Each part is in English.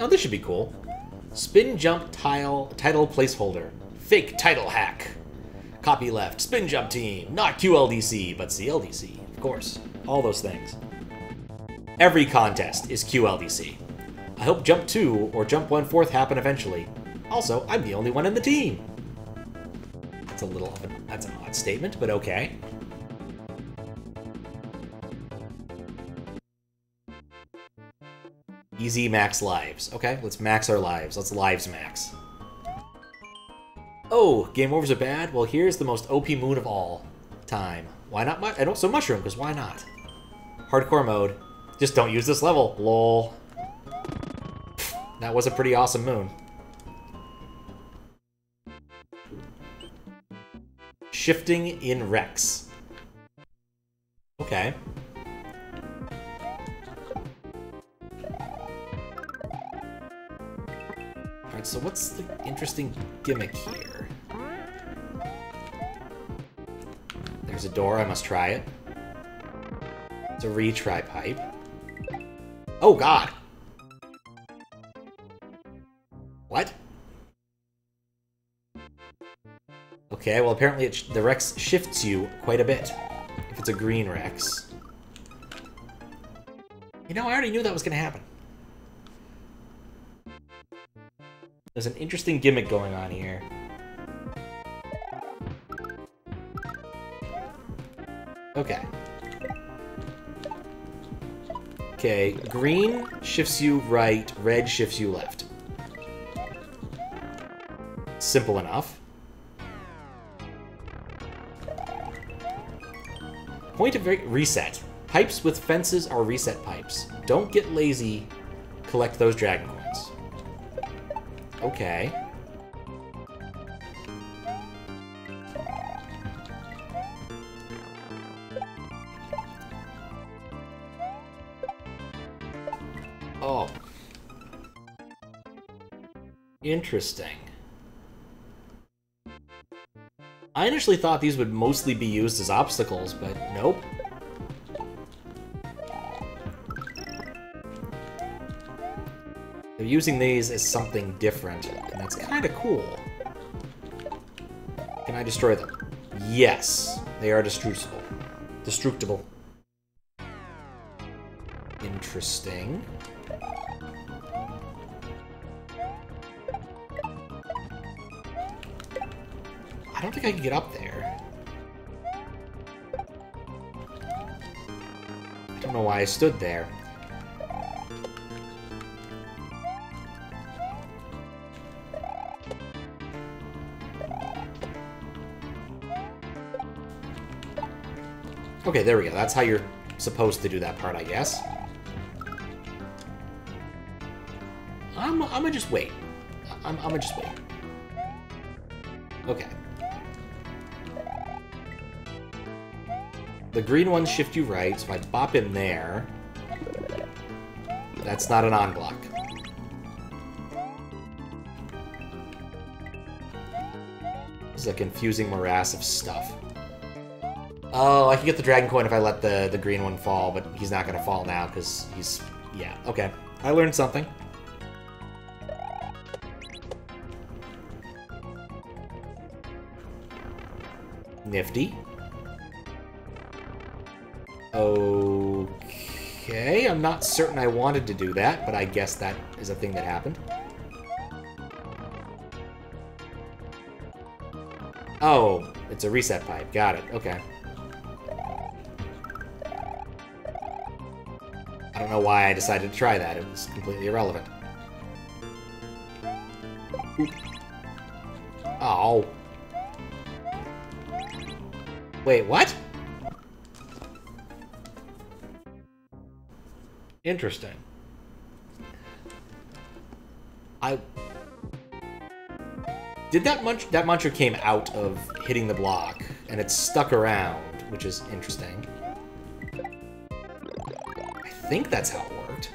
Oh, this should be cool. Spin jump tile title placeholder. Fake title hack. Copy left. Spin jump team. Not QLDC, but CLDC. Of course. All those things. Every contest is QLDC. I hope jump 2 or jump 1 fourth happen eventually. Also, I'm the only one in the team. That's a little that's an odd statement, but okay. Easy max lives. Okay, let's max our lives. Let's lives max. Oh, game overs are bad? Well, here's the most OP moon of all time. Why not? Mu and also mushroom, because why not? Hardcore mode. Just don't use this level. Lol. That was a pretty awesome moon. Shifting in Rex. Okay. So what's the interesting gimmick here? There's a door, I must try it. It's a retry pipe. Oh god! What? Okay, well apparently it the Rex shifts you quite a bit. If it's a green Rex. You know, I already knew that was going to happen. There's an interesting gimmick going on here. Okay. Okay, green shifts you right, red shifts you left. Simple enough. Point of reset. Pipes with fences are reset pipes. Don't get lazy. Collect those dragon. Okay. Oh. Interesting. I initially thought these would mostly be used as obstacles, but nope. They're using these as something different, and that's kind of cool. Can I destroy them? Yes, they are destructible. Destructible. Interesting. I don't think I can get up there. I don't know why I stood there. Okay, there we go. That's how you're supposed to do that part, I guess. I'm, I'm gonna just wait. I'm, I'm gonna just wait. Okay. The green ones shift you right, so if I bop in there... That's not an on-block. This is a confusing morass of stuff. Oh, I can get the dragon coin if I let the, the green one fall, but he's not gonna fall now, because he's... Yeah, okay. I learned something. Nifty. Okay, I'm not certain I wanted to do that, but I guess that is a thing that happened. Oh, it's a reset pipe. Got it. Okay. Don't know why I decided to try that. It was completely irrelevant. Oh. Wait, what? Interesting. I... Did that munch... That muncher came out of hitting the block, and it stuck around, which is interesting. I think that's how it worked.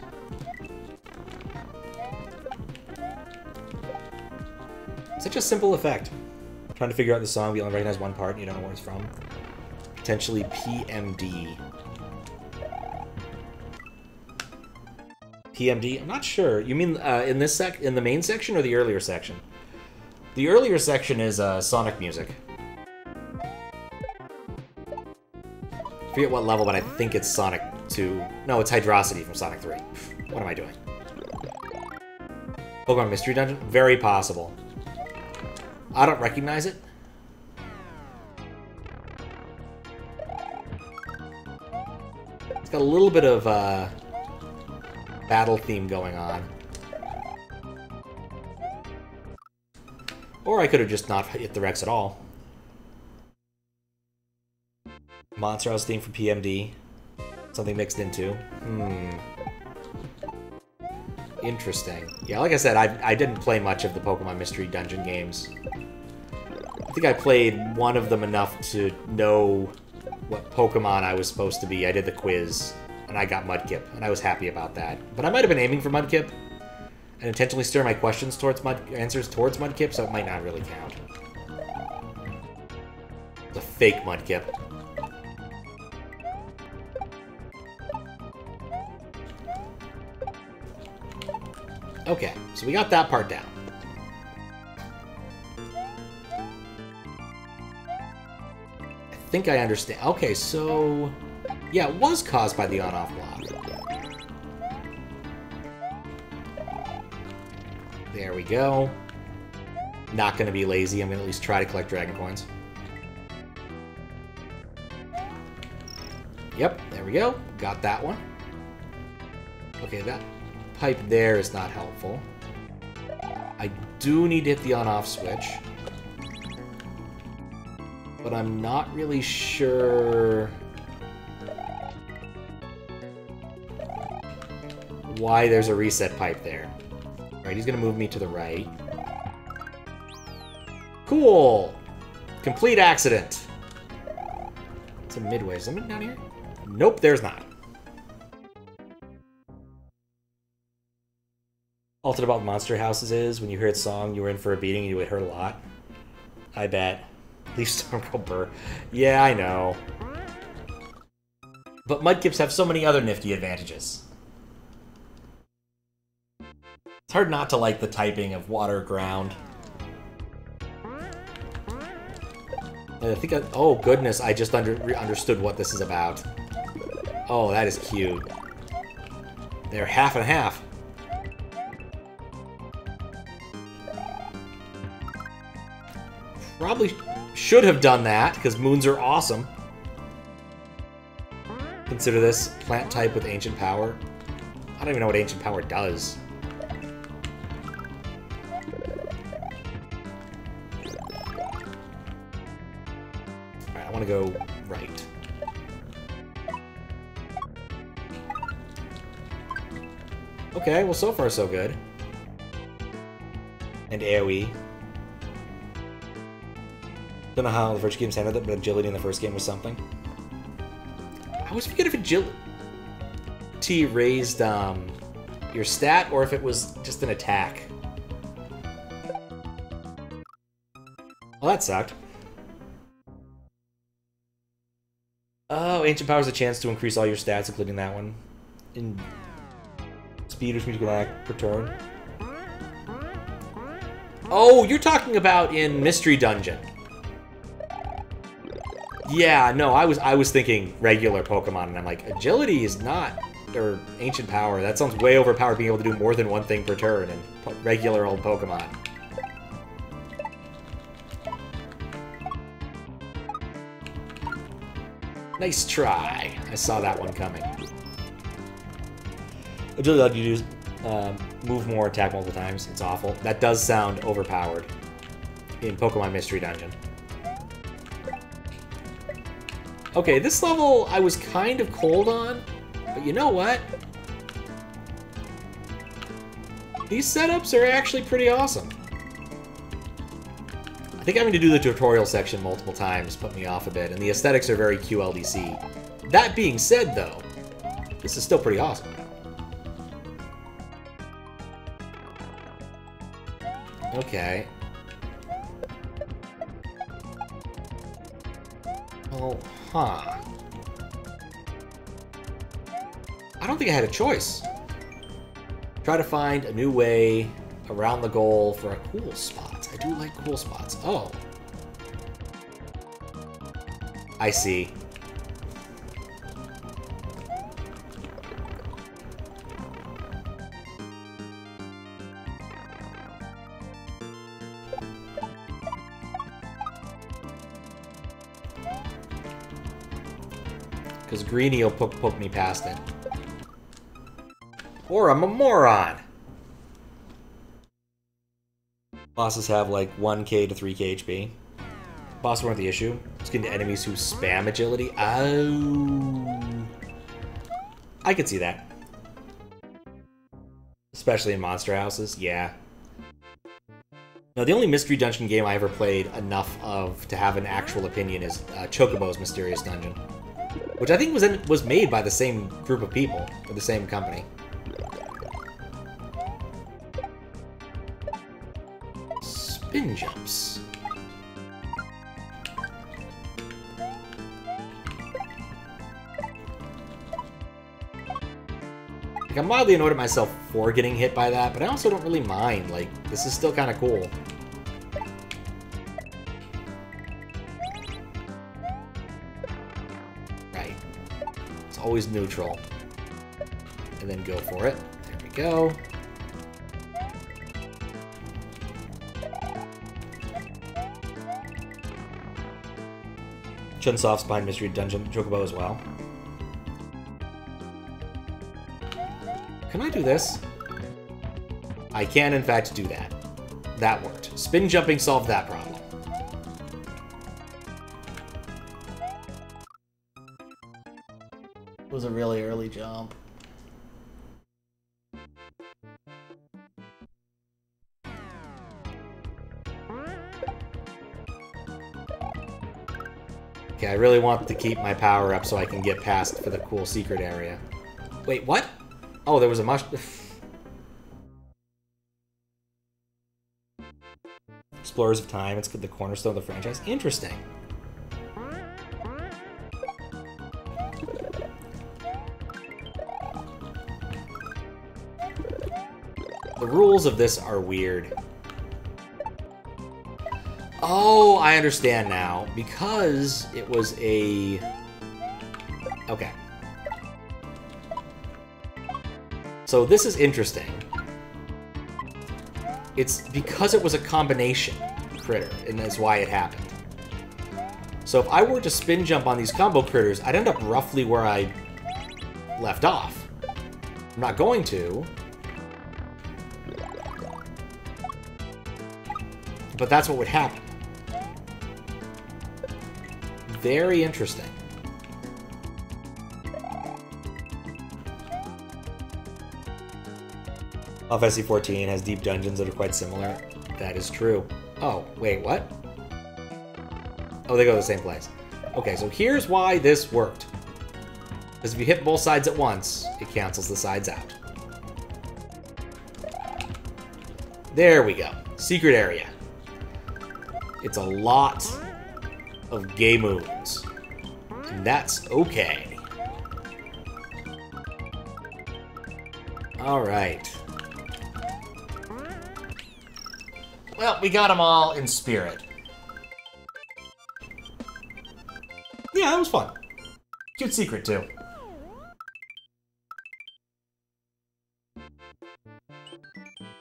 Such a simple effect. trying to figure out the song, we only recognize one part, and you don't know where it's from. Potentially PMD. PMD? I'm not sure. You mean uh, in this sec, in the main section, or the earlier section? The earlier section is uh, Sonic music. forget what level, but I think it's Sonic 2. No, it's Hydrosity from Sonic 3. What am I doing? Pokemon Mystery Dungeon? Very possible. I don't recognize it. It's got a little bit of uh, battle theme going on. Or I could have just not hit the Rex at all. Monster House theme from PMD. Something mixed into. Hmm. Interesting. Yeah, like I said, I, I didn't play much of the Pokemon Mystery Dungeon games. I think I played one of them enough to know what Pokemon I was supposed to be. I did the quiz, and I got Mudkip, and I was happy about that. But I might have been aiming for Mudkip, and intentionally steer my questions towards Mud answers towards Mudkip, so it might not really count. The fake Mudkip. Okay, so we got that part down. I think I understand. Okay, so... Yeah, it was caused by the on-off block. There we go. Not to be lazy. I'm to at least try to collect Dragon Coins. Yep, there we go. Got that one. Okay, that pipe there is not helpful. I do need to hit the on-off switch. But I'm not really sure... why there's a reset pipe there. Alright, he's gonna move me to the right. Cool! Complete accident! It's a midway. Is something down here? Nope, there's not. That about monster houses is when you hear its song, you were in for a beating. You would hurt a lot. I bet. Leaf Storm Burr. Yeah, I know. But Mudkips have so many other nifty advantages. It's hard not to like the typing of water ground. I think I, oh goodness, I just under, understood what this is about. Oh, that is cute. They're half and half. Probably should have done that, because moons are awesome. Consider this plant type with ancient power. I don't even know what ancient power does. Alright, I want to go right. Okay, well so far so good. And AoE. Don't know how the first game's handled it, but agility in the first game was something. I always forget if agility raised um, your stat or if it was just an attack. Well, that sucked. Oh, Ancient Power is a chance to increase all your stats, including that one. In speed, which means you can act per turn. Oh, you're talking about in Mystery Dungeon. Yeah, no, I was I was thinking regular Pokemon, and I'm like, agility is not, or ancient power. That sounds way overpowered, being able to do more than one thing per turn in regular old Pokemon. Nice try. I saw that one coming. Agility allowed you to um, move more, attack multiple times. It's awful. That does sound overpowered in Pokemon Mystery Dungeon. Okay, this level I was kind of cold on, but you know what? These setups are actually pretty awesome. I think having to do the tutorial section multiple times put me off a bit, and the aesthetics are very QLDC. That being said, though, this is still pretty awesome. Okay. Huh. I don't think I had a choice. Try to find a new way around the goal for a cool spot. I do like cool spots. Oh. I see. Greeny will poke, poke me past it. Or I'm a moron! Bosses have like 1k to 3k HP. Bosses weren't the issue. It's getting to enemies who spam agility. Oh. I could see that. Especially in monster houses, yeah. Now, the only Mystery Dungeon game I ever played enough of to have an actual opinion is uh, Chocobo's Mysterious Dungeon. Which I think was in, was made by the same group of people, or the same company. Spin jumps. Like, I'm mildly annoyed at myself for getting hit by that, but I also don't really mind. Like, this is still kind of cool. Right. It's always neutral. And then go for it. There we go. Chunsoft's behind Mystery Dungeon Chocobo as well. Can I do this? I can, in fact, do that. That worked. Spin jumping solved that problem. Was a really early jump. Okay, I really want to keep my power up so I can get past for the cool secret area. Wait, what? Oh, there was a mush... Explorers of Time, it's the cornerstone of the franchise. Interesting. Rules of this are weird. Oh, I understand now. Because it was a... Okay. So this is interesting. It's because it was a combination critter, and that's why it happened. So if I were to spin jump on these combo critters, I'd end up roughly where I left off. I'm not going to. But that's what would happen. Very interesting. FSC 14 has deep dungeons that are quite similar. That is true. Oh, wait, what? Oh, they go to the same place. Okay, so here's why this worked. Because if you hit both sides at once, it cancels the sides out. There we go. Secret area. It's a lot of gay moons. And that's okay. Alright. Well, we got them all in spirit. Yeah, that was fun. Cute secret, too.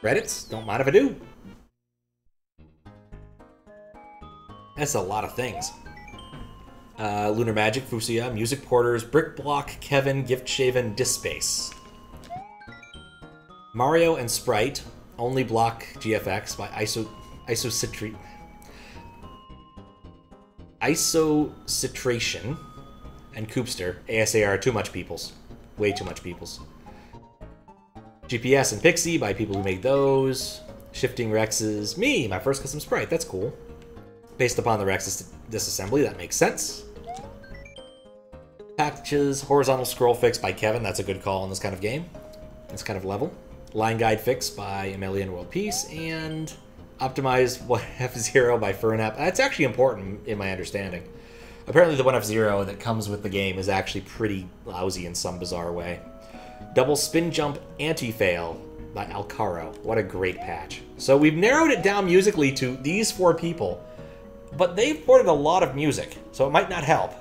Reddits? Don't mind if I do. That's a lot of things. Uh, Lunar Magic, FuSoYa, Music Porters, Brick Block, Kevin, Gift Shaven, Dispace. Mario and Sprite, only block GFX by iso isocitri isocitration and Coopster. ASAR too much peoples. Way too much peoples. GPS and PIXI by people who made those. Shifting Rexes. Me, my first custom sprite. That's cool. Based upon the Rex disassembly, that makes sense. Patches, Horizontal Scroll Fix by Kevin. That's a good call in this kind of game. This kind of level. Line Guide Fix by Emelian World Peace, and Optimized 1F0 by Furnap. That's actually important in my understanding. Apparently the 1F0 that comes with the game is actually pretty lousy in some bizarre way. Double Spin Jump Anti-Fail by Alcaro. What a great patch. So we've narrowed it down musically to these four people, but they've ported a lot of music, so it might not help.